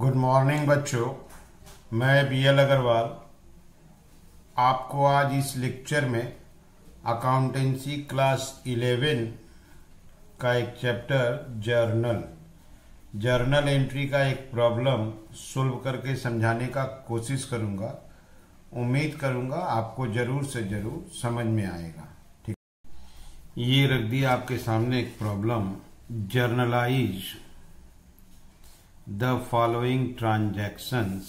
Good morning बच्चों, मैं B L Agarwal. आपको आज इस लेक्चर में अकाउंटेंसी क्लास 11 का एक चैप्टर जर्नल जर्नल एंट्री का एक प्रॉब्लम सोल्व करके समझाने का कोशिश करूँगा। उम्मीद करूँगा आपको ज़रूर से ज़रूर समझ में आएगा। ठीक। ये रख दिया आपके सामने एक problem journalise the following transactions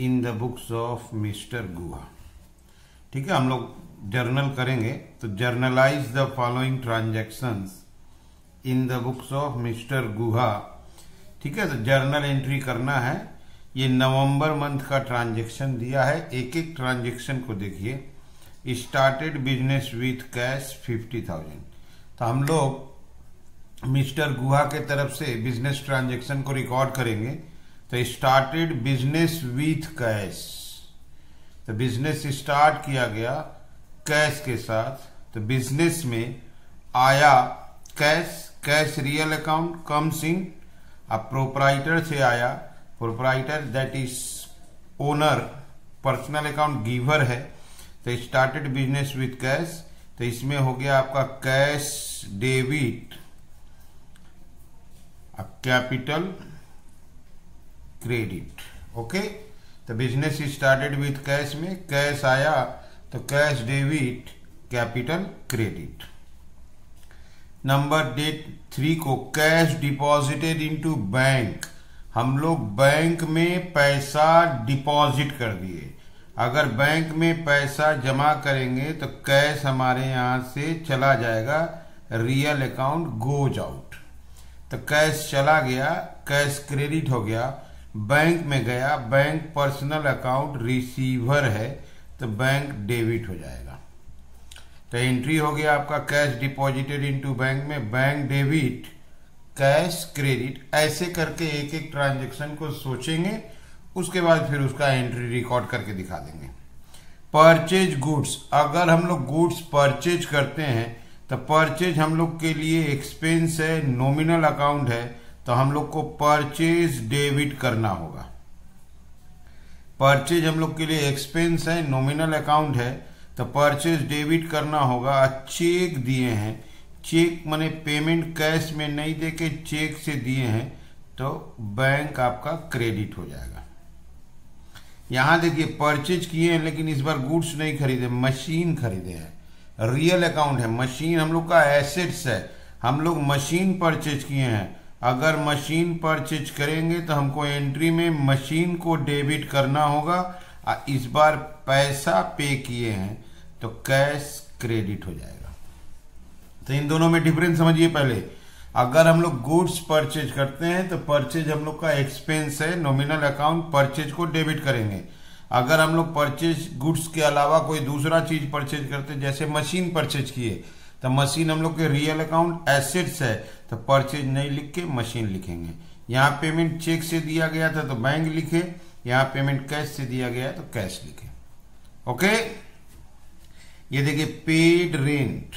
in the books of mister Guha ठीक है, हम लोग जर्नल करेंगे तो journalise the following transactions in the books of mister Guha ठीक है तो जर्नल एंट्री करना है। ये नवंबर मंथ का ट्रांजैक्शन दिया है। एक एक ट्रांजैक्शन को देखिए। Started business with cash fifty thousand तो हम लोग मिस्टर गुहा के तरफ़ से बिज़नेस ट्रांजैक्शन को रिकॉर्ड करेंगे तो स्टार्टेड बिज़नेस विथ कैश तो बिज़नेस स्टार्ट किया गया कैश के साथ तो बिज़नेस में आया cash cash real account comes in अब प्रोपराइटर से आया proprietor that is owner personal account giver है तो स्टार्टेड बिज़नेस विथ कैश तो इसमें हो गया आपका cash debit capital credit okay तो बिज़नेस स्टार्टेड विथ कैश में कैश आया तो cash debit capital credit number date three को कैश डिपॉजिटेड इनटू बैंक हम लोग बैंक में पैसा डिपॉजिट कर दिए। अगर बैंक में पैसा जमा करेंगे तो कैश हमारे यहाँ से चला जाएगा रियल अकाउंट गोज आउट तो कैश चला गया कैश क्रेडिट हो गया बैंक में गया बैंक पर्सनल अकाउंट रिसीवर है तो बैंक डेबिट हो जाएगा। तो एंट्री हो गया आपका कैश डिपॉजिटेड इनटू बैंक में बैंक डेबिट कैश क्रेडिट ऐसे करके एक एक ट्रांजेक्शन को सोचेंगे, उसके बाद फिर उसका एंट्री रिकॉर्ड करके दिखा देंगे। परचेज गुड्स अगर हम लोग गुड्स परचेज करते हैं तो परचेज हम लोग के लिए एक्सपेंस है नॉमिनल अकाउंट है तो हम लोग को परचेज डेबिट करना होगा। परचेज हम लोग के लिए एक्सपेंस है नॉमिनल अकाउंट है तो परचेज डेबिट करना होगा। चेक दिए हैं। चेक मैंने पेमेंट कैश में नहीं देके चेक से दिए हैं तो बैंक आपका क्रेडिट हो जाएगा। यहाँ देखिए परचेज किए हैं, लेकिन इस बार गुड्स नहीं खरीदे मशीन खरीदे हैं। रियल अकाउंट है। मशीन हम लोग का एसेट्स है। हम लोग मशीन परचेज किए हैं। अगर मशीन परचेज करेंगे तो हमको एंट्री में मशीन को डेबिट करना होगा। इस बार पैसा पे किए हैं तो कैश क्रेडिट हो जाएगा। तो इन दोनों में डिफरेंस समझिए पहले। अगर हम लोग गुड्स परचेज करते हैं तो परचेज हम लोग का एक्सपेंस है। नॉमिनल अकाउंट परचेज को डेबिट करेंगे। अगर हम लोग परचेज गुड्स के अलावा कोई दूसरा चीज़ परचेज करते, जैसे मशीन परचेज किए तो मशीन हम लोग के रियल अकाउंट एसेट्स है तो परचेज नहीं लिख के मशीन लिखेंगे। यहाँ पेमेंट चेक से दिया गया था तो बैंक लिखे, यहाँ पेमेंट कैश से दिया गया तो कैश लिखे। ओके ये देखिए पेड रेंट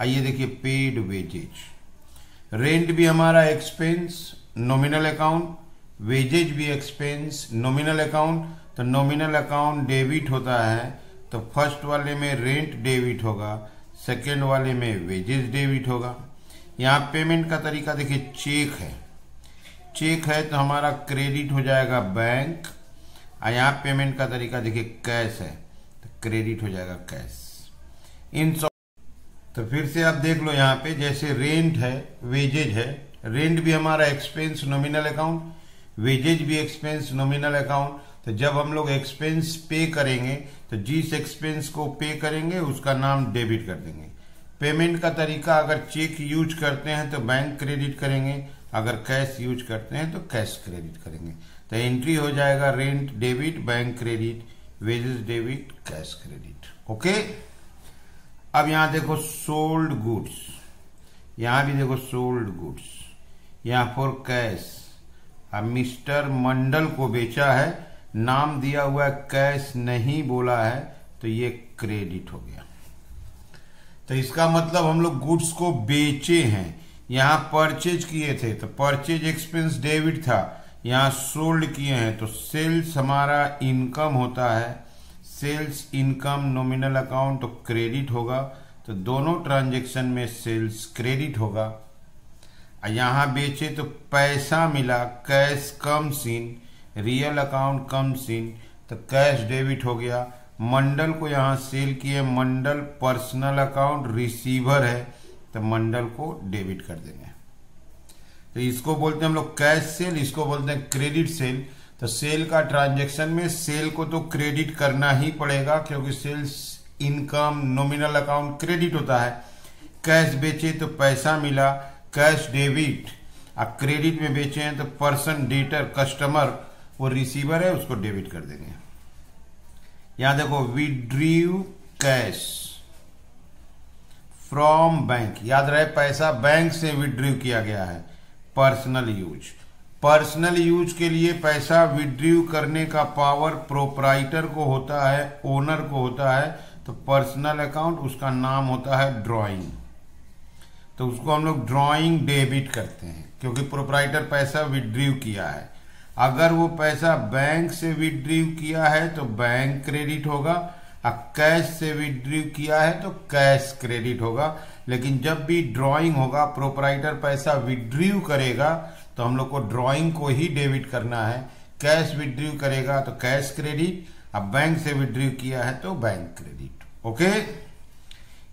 आइए देखिए पेड वेजेज रेंट भी हमारा एक्सपेंस नॉमिनल अकाउंट वेजेज भी एक्सपेंस नॉमिनल अकाउंट तो नॉमिनल अकाउंट डेबिट होता है तो फ़र्स्ट वाले में रेंट डेबिट होगा सेकेंड वाले में वेजेज डेबिट होगा। यहाँ पेमेंट का तरीका देखिए चेक है। चेक है तो हमारा क्रेडिट हो जाएगा बैंक और यहाँ पेमेंट का तरीका देखिए कैश है तो क्रेडिट हो जाएगा कैश इन तो फिर से आप देख लो यहाँ पे, जैसे रेंट है वेजेज है रेंट भी हमारा एक्सपेंस नॉमिनल अकाउंट वेजेज भी एक्सपेंस नॉमिनल अकाउंट तो जब हम लोग एक्सपेंस पे करेंगे तो जिस एक्सपेंस को पे करेंगे, उसका नाम डेबिट कर देंगे। पेमेंट का तरीका, अगर चेक यूज़ करते हैं तो बैंक क्रेडिट करेंगे। अगर कैश यूज़ करते हैं तो कैश क्रेडिट करेंगे। तो एंट्री हो जाएगा rent debit bank credit wages debit cash credit okay अब यहाँ देखो सोल्ड गुड्स यहाँ भी देखो सोल्ड गुड्स यहाँ फॉर कैश अब मिस्टर मंडल को बेचा है। नाम दिया हुआ कैश नहीं बोला है तो ये क्रेडिट हो गया। तो इसका मतलब हम लोग गुड्स को बेचे हैं। यहाँ परचेज किए थे तो परचेज एक्सपेंस डेबिट था। यहाँ सोल्ड किए हैं तो सेल्स हमारा इनकम होता है। सेल्स इनकम, नॉमिनल अकाउंट तो क्रेडिट होगा। तो दोनों ट्रांजेक्शन में सेल्स क्रेडिट होगा। यहाँ बेचे तो पैसा मिला, cash comes in. Real account comes in तो कैश डेबिट हो गया। मंडल को यहाँ सेल किए मंडल पर्सनल अकाउंट रिसीवर है। तो मंडल को डेबिट कर देंगे। तो इसको बोलते हैं हम लोग कैश सेल इसको बोलते हैं क्रेडिट सेल तो सेल का ट्रांजेक्शन में सेल को तो क्रेडिट करना ही पड़ेगा, क्योंकि sales income nominal account credit होता है। कैश बेचे तो पैसा मिला। कैश डेबिट और क्रेडिट में बेचे हैं तो पर्सन डेटर कस्टमर वो रिसीवर है, उसको डेबिट कर देंगे। यहाँ देखो विड्रीव कैश फ्रॉम बैंक याद रहे, पैसा बैंक से विड्रीव किया गया है। पर्सनल यूज़ पर्सनल यूज़ के लिए पैसा विड्रीव करने का पावर प्रोपराइटर को होता है ओनर को होता है तो पर्सनल अकाउंट उसका नाम होता है ड्राइंग तो उसको हम लोग ड्राइंग डेबिट करते हैं, क्योंकि प्रोपराइटर पैसा विड्रीव किया है। अगर वो पैसा बैंक से विड्रीव किया है तो बैंक क्रेडिट होगा। और कैश से विड्रीव किया है तो कैश क्रेडिट होगा। लेकिन जब भी ड्राइंग होगा प्रोपराइटर पैसा विड्रीव करेगा तो हम लोग को ड्राइंग को ही डेबिट करना है। कैश विड्रीव करेगा तो कैश क्रेडिट अब बैंक से विड्रीव किया है तो बैंक क्रेडिट ओके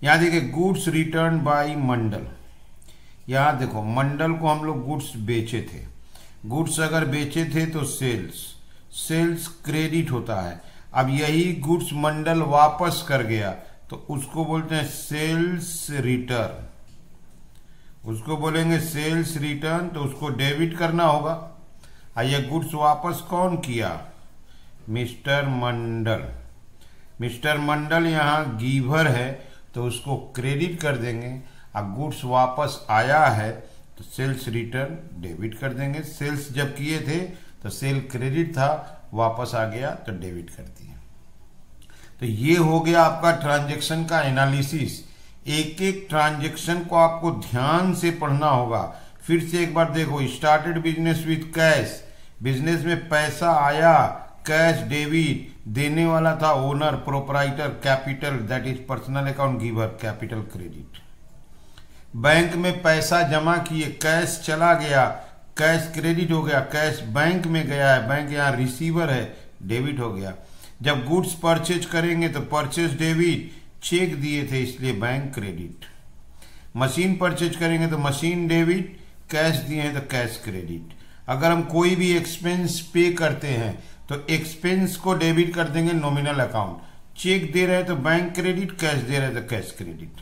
यहाँ देखिए गुड्स रिटर्न बाय मंडल। यहाँ देखो, मंडल को हम लोग गुड्स बेचे थे। गुड्स अगर बेचे थे तो सेल्स सेल्स क्रेडिट होता है। अब यही गुड्स मंडल वापस कर गया तो उसको बोलते हैं सेल्स रिटर्न। उसको बोलेंगे सेल्स रिटर्न तो उसको डेबिट करना होगा। और यह गुड्स वापस कौन किया? मिस्टर मंडल। मिस्टर मंडल यहाँ गीवर है तो उसको क्रेडिट कर देंगे। अब गुड्स वापस आया है तो सेल्स रिटर्न डेबिट कर देंगे। सेल्स जब किए थे तो सेल क्रेडिट था, वापस आ गया तो डेबिट कर दिए। तो ये हो गया आपका ट्रांजेक्शन का एनालिसिस एक एक ट्रांजेक्शन को आपको ध्यान से पढ़ना होगा। फिर से एक बार देखो started business with cash business में पैसा आया कैश डेबिट देने वाला था owner proprietor capital that is personal account giver capital credit bank में पैसा जमा किए, कैश चला गया, कैश क्रेडिट हो गया, कैश बैंक में गया है, बैंक यहाँ रिसीवर है, डेबिट हो गया। जब गुड्स परचेज करेंगे तो परचेज डेबिट, चेक दिए थे इसलिए बैंक क्रेडिट। मशीन परचेज करेंगे तो मशीन डेबिट, कैश दिए हैं तो कैश क्रेडिट। अगर हम कोई भी एक्सपेंस पे करते हैं तो एक्सपेंस को डेबिट कर देंगे नॉमिनल अकाउंट। चेक दे रहे हैं तो बैंक क्रेडिट, कैश दे रहे हैं तो कैश क्रेडिट।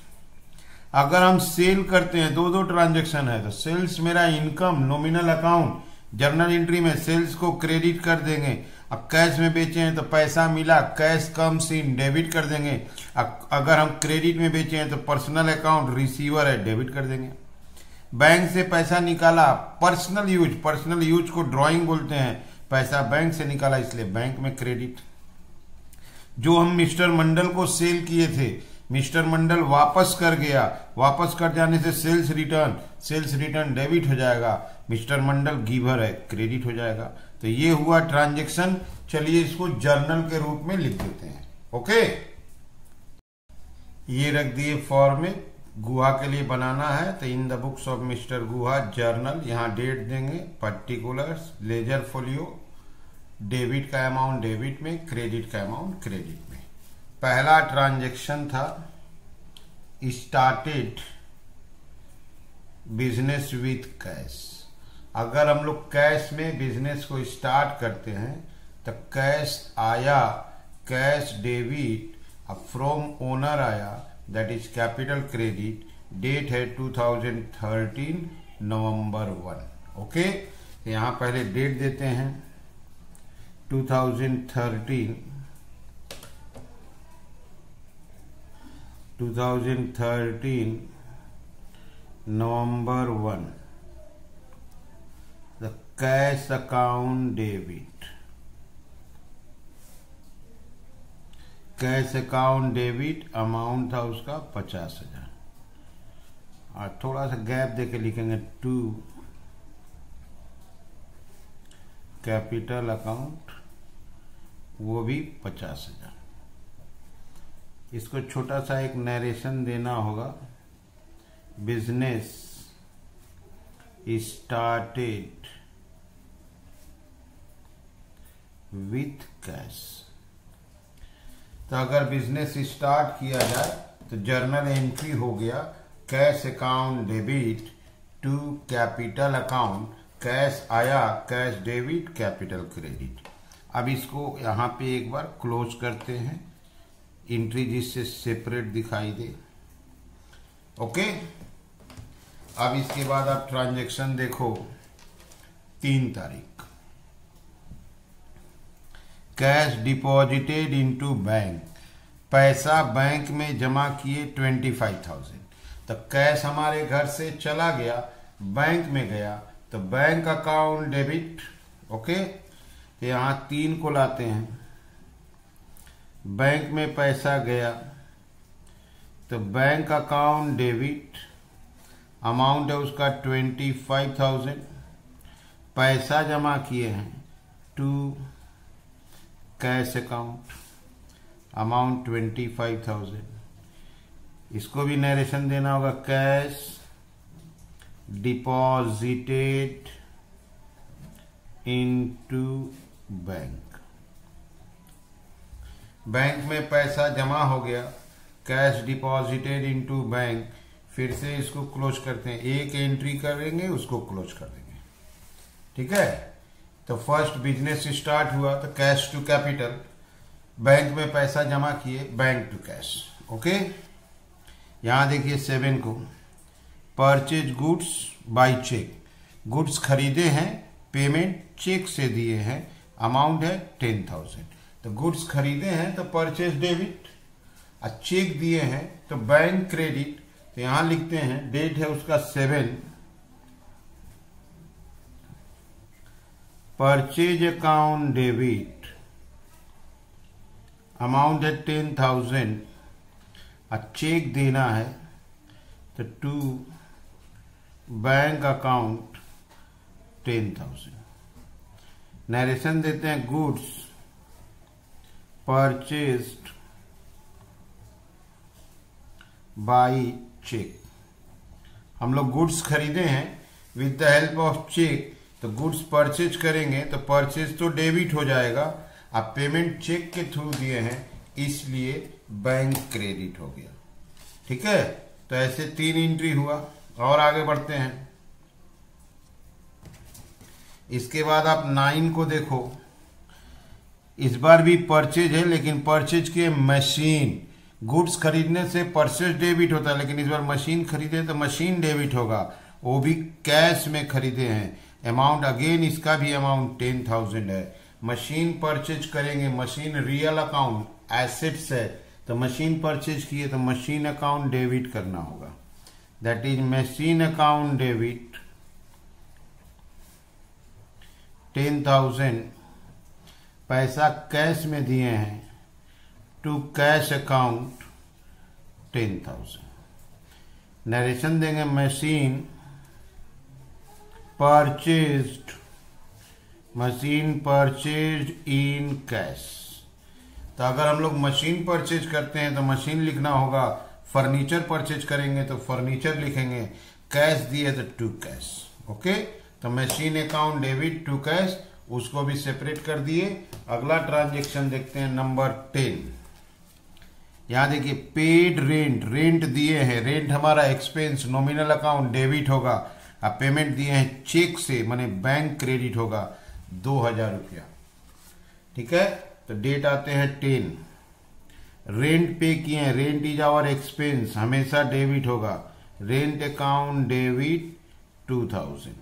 अगर हम सेल करते हैं दो दो ट्रांजेक्शन है तो सेल्स मेरा income, nominal account, journal entry में सेल्स को क्रेडिट कर देंगे। अब कैश में बेचे हैं तो पैसा मिला, कैश कम सीन, डेबिट कर देंगे। अगर हम क्रेडिट में बेचे हैं तो पर्सनल अकाउंट रिसीवर है, डेबिट कर देंगे। बैंक से पैसा निकाला, पर्सनल यूज़ पर्सनल यूज़ को ड्राइंग बोलते हैं। पैसा बैंक से निकाला, इसलिए बैंक में क्रेडिट। जो हम मिस्टर मंडल को सेल किए थे मिस्टर मंडल वापस कर गया। वापस कर जाने से sales return sales return debit हो जाएगा। मिस्टर मंडल गिवर है, क्रेडिट हो जाएगा। तो ये हुआ ट्रांजेक्शन। चलिए इसको जर्नल के रूप में लिख देते हैं। ओके? ये रख दिए फॉर्म में। गुहा के लिए बनाना है। तो in the books of mister Guha, journal. यहाँ डेट देंगे। Particulars, ledger folio. डेबिट का अमाउंट डेबिट में, क्रेडिट का अमाउंट क्रेडिट में। पहला ट्रांजेक्शन था स्टार्टेड बिज़नेस विथ कैश अगर हम लोग कैश में बिज़नेस को स्टार्ट करते हैं तो कैश आया कैश डेबिट अब फ्रॉम ओनर आया that is capital credit date है 2013 नवंबर वन ओके यहाँ पहले डेट देते हैं 2013 2013 November 1 the cash account debit cash account debit amount था उसका पचास हज़ार। और थोड़ा सा गैप देके लिखेंगे टू कैपिटल अकाउंट वो भी पचास हज़ार। इसको छोटा सा एक नरेशन देना होगा। बिज़नेस स्टार्टेड विथ कैश तो अगर बिज़नेस स्टार्ट किया जाए तो जर्नल एंट्री हो गया। Cash account debit to capital account cash आया कैश डेबिट कैपिटल क्रेडिट अब इसको यहाँ पे एक बार क्लोज करते हैं। एंट्री जिससे सेपरेट दिखाई दे। ओके अब इसके बाद आप ट्रांजैक्शन देखो। तीन तारीख। कैश डिपॉजिटेड इनटू बैंक पैसा बैंक में जमा किए ट्वेंटी फाइव थाउज़ेंड तो कैश हमारे घर से चला गया बैंक में गया। तो बैंक अकाउंट डेबिट ओके यहाँ तीन को लाते हैं। बैंक में पैसा गया तो बैंक अकाउंट डेबिट अमाउंट है उसका ट्वेंटी फाइव थाउज़ेंड। पैसा जमा किए हैं, to cash account, amount twenty five thousand. इसको भी नरेशन देना होगा, cash deposited into bank. Bank में पैसा जमा हो गया कैश डिपॉजिटेड इनटू बैंक फिर से इसको क्लोज करते हैं। एक एंट्री करेंगे, उसको क्लोज कर देंगे। ठीक है? तो फ़र्स्ट बिज़नेस स्टार्ट हुआ तो कैश टू कैपिटल बैंक में पैसा जमा किए बैंक टू कैश ओके यहाँ देखिए सेवन को। Purchase goods by cheque goods खरीदे हैं पेमेंट चेक से दिए हैं। अमाउंट है टेन थाउज़ेंड तो गुड्स खरीदे हैं तो परचेज डेबिट और चेक दिए हैं तो बैंक क्रेडिट तो यहाँ लिखते हैं डेट है उसका seven purchase account debit amount है टेन थाउज़ेंड और चेक देना है तो to bank account ten thousand narration देते हैं गुड्स purchased बाई चेक हम लोग गुड्स खरीदे हैं with the help of cheque तो गुड्स परचेज करेंगे तो परचेज तो डेबिट हो जाएगा। आप पेमेंट चेक के थ्रू दिए हैं, इसलिए बैंक क्रेडिट हो गया। ठीक है? तो ऐसे तीन एंट्री हुआ, और आगे बढ़ते हैं। इसके बाद आप नाइन को देखो। इस बार भी परचेज है, लेकिन परचेज के मशीन गुड्स खरीदने से परचेज डेबिट होता है, लेकिन इस बार मशीन खरीदे तो मशीन डेबिट होगा। वो भी कैश में खरीदे हैं। अमाउंट अगेन इसका भी अमाउंट टेन थाउज़ेंड है। मशीन परचेज करेंगे मशीन रियल अकाउंट एसेट्स है। तो मशीन परचेज किए तो मशीन अकाउंट डेबिट करना होगा। That is machine account debit ten thousand पैसा कैश में दिए हैं, to cash account ten thousand. Narration देंगे machine purchased machine purchase in cash तो अगर हम लोग मशीन परचेज करते हैं तो मशीन लिखना होगा फर्नीचर परचेज करेंगे तो फर्नीचर लिखेंगे कैश दिए तो टू कैश ओके तो machine account debit to cash उसको भी सेपरेट कर दिए। अगला ट्रांजेक्शन देखते हैं नंबर टेन यहाँ देखिए पेड रेंट रेंट दिए हैं। रेंट हमारा एक्सपेंस नॉमिनल अकाउंट डेबिट होगा। अब पेमेंट दिए हैं चेक से, माने बैंक क्रेडिट होगा, दो हज़ार रुपया। ठीक है? तो डेट आते हैं टेन रेंट पे किए हैं। रेंट इज़ आवर एक्सपेंस हमेशा डेबिट होगा। Rent account debit two thousand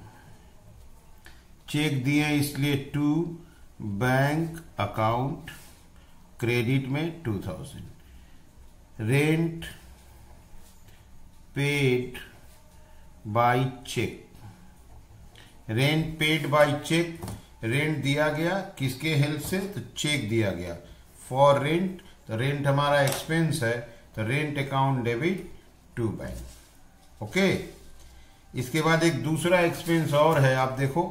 cheque दिए इसलिए टू बैंक अकाउंट क्रेडिट में two thousand. Rent paid by cheque. Rent paid by cheque, rent दिया गया किसके हेल्प से? तो चेक दिया गया। फॉर रेंट तो रेंट हमारा एक्सपेंस है तो rent account debit to bank. Okay? इसके बाद एक दूसरा एक्सपेंस और है, आप देखो।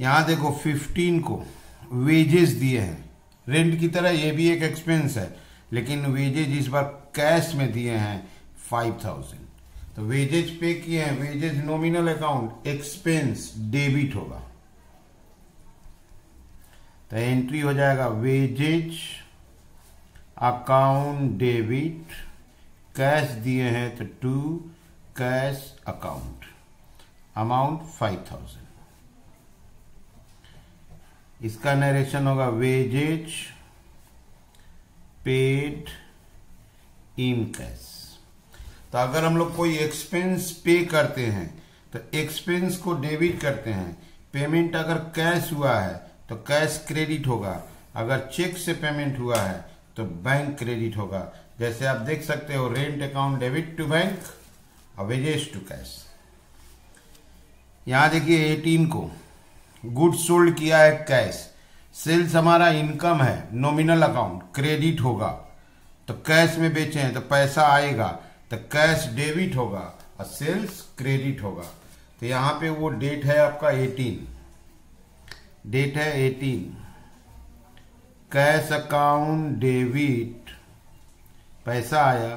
यहाँ देखो 15 को वेजेस दिए हैं। रेंट की तरह ये भी एक एक्सपेंस है, लेकिन वेजेज इस बार कैश में दिए हैं 5000 तो वेजेज पे किए हैं wages nominal account expense debit होगा। तो एंट्री हो जाएगा वेजेज अकाउंट डेबिट कैश दिए हैं तो to cash account amount five thousand इसका नरेशन होगा वेजेज, पेड इन कैश तो अगर हम लोग कोई एक्सपेंस पे करते हैं तो एक्सपेंस को डेबिट करते हैं। पेमेंट अगर कैश हुआ है तो कैश क्रेडिट होगा। अगर चेक से पेमेंट हुआ है तो बैंक क्रेडिट होगा। जैसे आप देख सकते हो rent account debit to bank और वेजेस टू कैश यहाँ देखिए 18 को। गुड सोल्ड किया है कैश। सेल्स हमारा इनकम है, नॉमिनल अकाउंट, क्रेडिट होगा। तो कैश में बेचे हैं तो पैसा आएगा तो कैश डेबिट होगा, और सेल्स क्रेडिट होगा। तो यहाँ पे वो डेट है आपका 18 डेट है 18 कैश अकाउंट डेबिट, पैसा आया।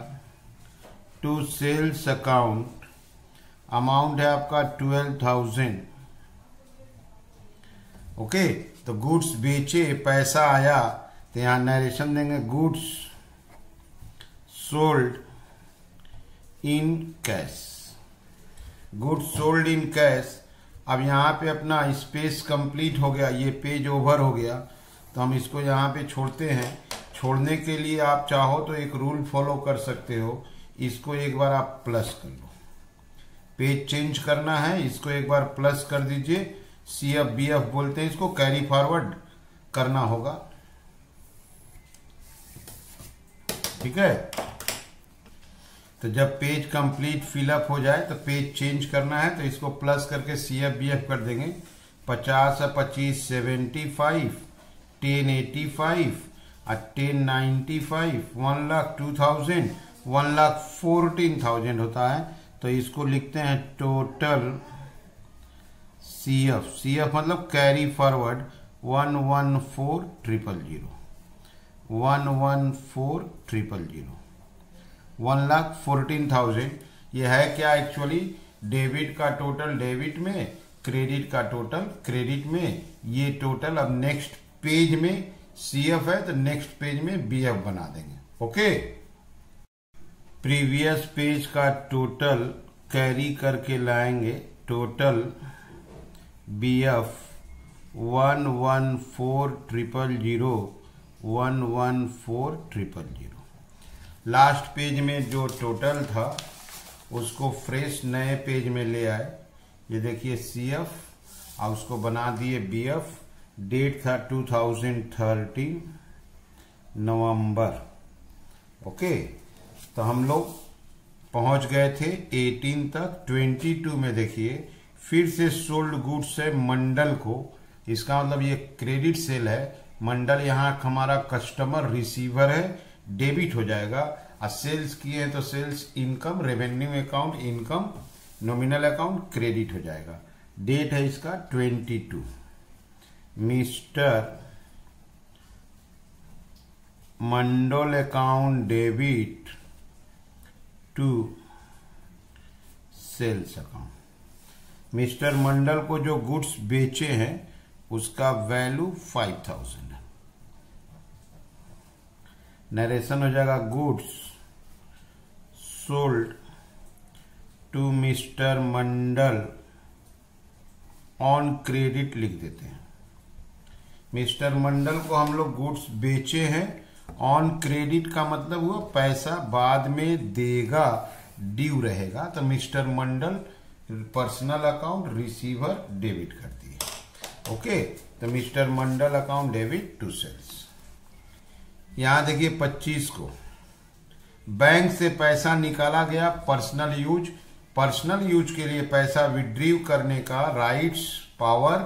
टू सेल्स अकाउंट, अमाउंट है आपका ट्वेल्व थाउज़ेंड। ओके तो गुड्स बेचे, पैसा आया तो यहाँ नरेशन देंगे goods sold in cash goods sold in cash अब यहाँ पे अपना स्पेस कंप्लीट हो गया, ये पेज ओवर हो गया तो हम इसको यहाँ पे छोड़ते हैं। छोड़ने के लिए आप चाहो तो एक रूल फॉलो कर सकते हो, इसको एक बार आप प्लस कर लो। पेज चेंज करना है, इसको एक बार प्लस कर दीजिए सी एफ़ बी एफ़ बोलते हैं, इसको कैरी फॉरवर्ड करना होगा। ठीक है? तो जब पेज कंप्लीट फिलअप हो जाए तो पेज चेंज करना है तो इसको प्लस करके सी एफ़ बी एफ़ कर देंगे। पचास पच्चीस seventy five ten eighty five और ten ninety five one lakh two thousand one lakh fourteen thousand होता है। तो इसको लिखते हैं total C F C F मतलब carry forward one one four triple zero one one four triple zero one lakh fourteen thousand ये है क्या एक्चुअली डेबिट का टोटल डेबिट में क्रेडिट का टोटल क्रेडिट में, ये टोटल अब नेक्स्ट पेज में सी एफ़ है तो नेक्स्ट पेज में बी एफ़ बना देंगे. ओके प्रीवियस पेज का टोटल कैरी करके लाएँगे total B F one one four triple zero one one four triple zero last page में जो टोटल था, उसको फ्रेश नए पेज में ले आए। ये देखिए सी एफ़ और उसको बना दिए बी एफ़ डेट था 2013 नवंबर। ओके तो हम लोग पहुँच गए थे 18 तक 22 में देखिए। फिर से सोल्ड गुड्स है मंडल को। इसका मतलब ये क्रेडिट सेल है। मंडल यहाँ हमारा कस्टमर, रिसीवर है। डेबिट हो जाएगा। और सेल्स किए हैं तो sales income, revenue account, income, nominal account, credit हो जाएगा। डेट है इसका 22 Mr Mandal account debit to sales account. Mr Mandal को जो गुड्स बेचे हैं, उसका वैल्यू फाइव थाउज़ेंड है। नरेशन हो जाएगा goods sold to Mr Mandal on credit लिख देते हैं। मिस्टर मंडल को हम लोग गुड्स बेचे हैं, ऑन क्रेडिट का मतलब हुआ पैसा बाद में देगा, ड्यू रहेगा। तो Mr Mandal personal account receiver debit करती है। ओके तो Mr Mandal account debit to sales यहाँ देखिए 25 को। बैंक से पैसा निकाला गया पर्सनल यूज़ पर्सनल यूज़ के लिए पैसा विड्रीव करने का राइट्स पावर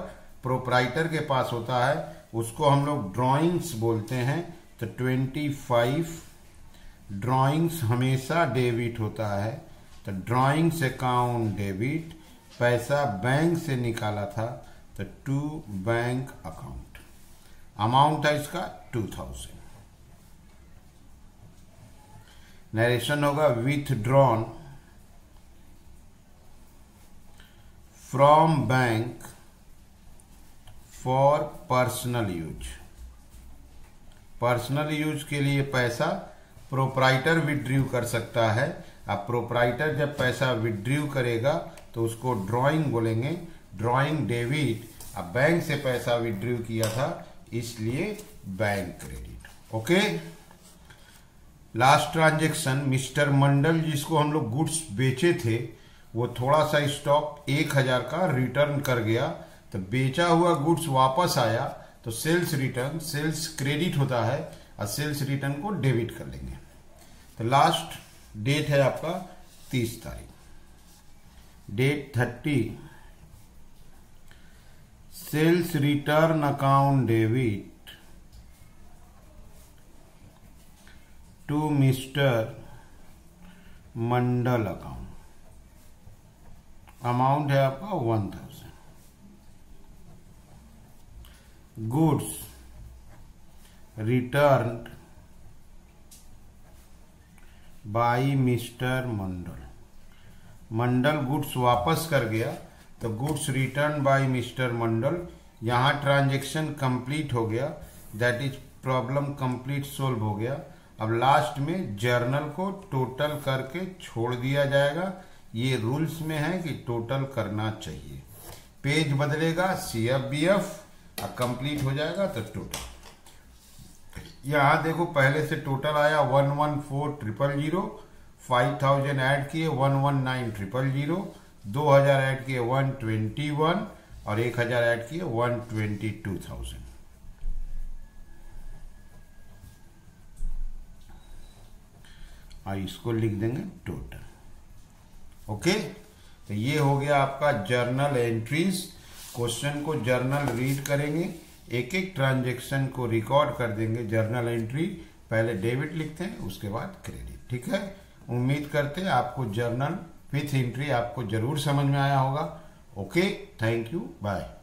प्रोपराइटर के पास होता है। उसको हम लोग ड्राइंग्स बोलते हैं। तो ट्वेंटी फाइव ड्राइंग्स हमेशा डेबिट होता है। तो ड्राइंग्स अकाउंट डेबिट पैसा बैंक से निकाला था तो टू बैंक अकाउंट अमाउंट था इसका टू थाउज़ेंड नरेशन होगा withdrawn from bank for personal use personal use के लिए पैसा प्रोपराइटर विड्रीव कर सकता है अब प्रोपराइटर जब पैसा विड्रीव करेगा तो उसको ड्राइंग बोलेंगे। ड्राइंग डेबिट अब बैंक से पैसा विड्रीव किया था, इसलिए bank credit okay last transaction Mr Mandal जिसको हम लोग गुड्स बेचे थे, वो थोड़ा सा स्टॉक एक हज़ार का रिटर्न कर गया। तो बेचा हुआ गुड्स वापस आया तो सेल्स रिटर्न सेल्स क्रेडिट होता है, और सेल्स रिटर्न को डेबिट कर लेंगे। तो लास्ट डेट है आपका तीस तारीख। Date thirty sales return account debit to Mr Mandal account amount है आपका one thousand goods return by Mr Mandal. Mandal goods वापस कर गया तो goods return by Mr Mandal. यहाँ ट्रांजेक्शन कंप्लीट हो गया that is problem complete solve हो गया। अब लास्ट में जर्नल को टोटल करके छोड़ दिया जाएगा। ये रूल्स में है कि टोटल करना चाहिए। पेज बदलेगा C F B F complete हो जाएगा तो टोटल यहाँ देखो, पहले से टोटल आया one one four triple zero five thousand add किए one one nine triple zero दो हज़ार ऐड किए वन ट्वेंटी वन और एक हज़ार ऐड किए वन ट्वेंटी टू थाउज़ेंड और इसको लिख देंगे टोटल ओके? तो ये हो गया आपका जर्नल एंट्रीज क्वेश्चन को जर्नल रीड करेंगे। एक एक ट्रांजेक्शन को रिकॉर्ड कर देंगे, जर्नल एंट्री, पहले डेबिट लिखते हैं, उसके बाद क्रेडिट, ठीक है? उम्मीद करते हैं आपको जर्नल, विथ एंट्री आपको ज़रूर समझ में आया होगा। Okay, thank you, bye.